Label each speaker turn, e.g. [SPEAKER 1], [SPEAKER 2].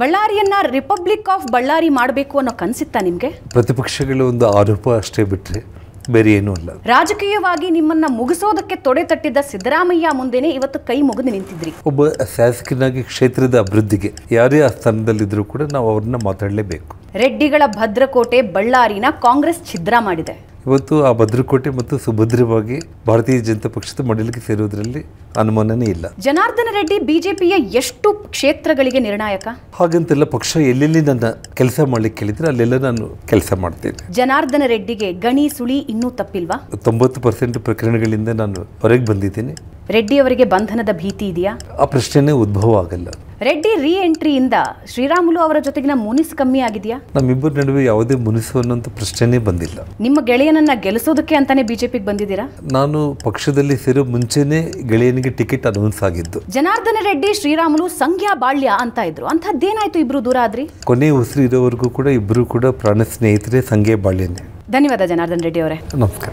[SPEAKER 1] ಬಳ್ಳಾರಿಯನ್ನ republic of Ballari ಮಾಡಬೇಕು ಅನ್ನೋ ಕನ್ಸಿತ್ತಾ ನಿಮಗೆ?
[SPEAKER 2] ಪ್ರತಿಪಕ್ಷಗಳ ಒಂದು ಆರೋಪ ಅಷ್ಟೇ ಬಿಟ್ಟರೆ ಬೇರೆ ಏನೂ ಅಲ್ಲ.
[SPEAKER 1] ರಾಜಕೀಯವಾಗಿ ನಿಮ್ಮನ್ನ ಮುಗಿಸೋದಕ್ಕೆ ತೊಡೆ ತಟ್ಟಿದ್ದ ಸಿದ್ದರಾಮಯ್ಯ ಮುಂದೆನೆ ಇವತ್ತು ಕೈ ಮುಗಿದು ನಿಂತಿದ್ರಿ.
[SPEAKER 2] ಒಬ್ಬ ಶಾಸಕನಾಗಿ ಕ್ಷೇತ್ರದ ಅಭಿವೃದ್ಧಿಗೆ ಯಾರೇ ಆ ಸ್ಥಾನದಲ್ಲಿದ್ದರೂ ಕೂಡ ನಾವು ಅವ್ರನ್ನ ಮಾತಾಡಲೇಬೇಕು.
[SPEAKER 1] ರೆಡ್ಡಿಗಳ ಭದ್ರಕೋಟೆ ಬಳ್ಳಾರಿನ ಕಾಂಗ್ರೆಸ್ ಛಿದ್ರ ಮಾಡಿದೆ.
[SPEAKER 2] ಇವತ್ತು ಆ ಭದ್ರಕೋಟೆ ಮತ್ತು ಸುಭದ್ರವಾಗಿ ಭಾರತೀಯ ಜನತಾ ಪಕ್ಷದ ಮಂಡಳಿಗೆ ಸೇರುವುದರಲ್ಲಿ ಅನುಮಾನನೇ ಇಲ್ಲ.
[SPEAKER 1] ಜನಾರ್ದನ ರೆಡ್ಡಿ ಬಿಜೆಪಿಯ ಎಷ್ಟು ಕ್ಷೇತ್ರಗಳಿಗೆ ನಿರ್ಣಾಯಕ?
[SPEAKER 2] ಹಾಗಂತೆಲ್ಲ ಪಕ್ಷ ಎಲ್ಲೆಲ್ಲಿ ನನ್ನ ಕೆಲಸ ಮಾಡ್ಲಿಕ್ಕೆ ಕೇಳಿದ್ರೆ ಅಲ್ಲೆಲ್ಲ ನಾನು ಕೆಲಸ ಮಾಡ್ತೇನೆ.
[SPEAKER 1] ಜನಾರ್ದನ ರೆಡ್ಡಿಗೆ ಗಣಿ ಸುಳಿ ಇನ್ನೂ ತಪ್ಪಿಲ್ವಾ?
[SPEAKER 2] ತೊಂಬತ್ತು ಪರ್ಸೆಂಟ್ ಪ್ರಕರಣಗಳಿಂದ ನಾನು ಹೊರಗೆ ಬಂದಿದ್ದೀನಿ.
[SPEAKER 1] ರೆಡ್ಡಿ ಅವರಿಗೆ ಬಂಧನದ ಭೀತಿ ಇದೆಯಾ?
[SPEAKER 2] ಆ ಪ್ರಶ್ನೆನೇ ಉದ್ಭವ ಆಗಲ್ಲ.
[SPEAKER 1] ರೆಡ್ಡಿ ರೀ ಎಂಟ್ರಿಯಿಂದ ಶ್ರೀರಾಮುಲು ಅವರ ಜೊತೆಗಿನ ಮುನಿಸ್ ಕಮ್ಮಿ ಆಗಿದೆಯಾ
[SPEAKER 2] ನಮ್ಮಿಬ್ಬರ ನಡುವೆ ಯಾವುದೇ ಮುನಿಸು ಅನ್ನೋಂಥ ಪ್ರಶ್ನೆನೇ ಬಂದಿಲ್ಲ.
[SPEAKER 1] ನಿಮ್ಮ ಗೆಳೆಯನನ್ನ ಗೆಲ್ಲಿಸೋದಕ್ಕೆ ಅಂತಾನೆ ಬಿಜೆಪಿಗೆ ಬಂದಿದ್ದೀರಾ?
[SPEAKER 2] ನಾನು ಪಕ್ಷದಲ್ಲಿ ಸೇರೋ ಮುಂಚೆನೆ ಗೆಳೆಯನಿಗೆ ಟಿಕೆಟ್ ಅನೌನ್ಸ್ ಆಗಿದ್ದು.
[SPEAKER 1] ಜನಾರ್ದನ ರೆಡ್ಡಿ ಶ್ರೀರಾಮುಲು ಸಂಖ್ಯಾ ಬಾಳ್ಯ ಅಂತ ಇದ್ರು. ಅಂತದ್ದೇನಾಯ್ತು ಇಬ್ರು ದೂರ ಆದ್ರಿ?
[SPEAKER 2] ಕೊನೆ ಉಸಿರು ಇರೋವರೆಗೂ ಕೂಡ ಇಬ್ರು ಕೂಡ ಪ್ರಾಣ ಸ್ನೇಹಿತರೆ ಸಂಖ್ಯಾ ಬಾಳ್ಯನೇ.
[SPEAKER 1] ಧನ್ಯವಾದ ಜನಾರ್ದನ್ ರೆಡ್ಡಿ ಅವರೇ.
[SPEAKER 2] ನಮಸ್ಕಾರ.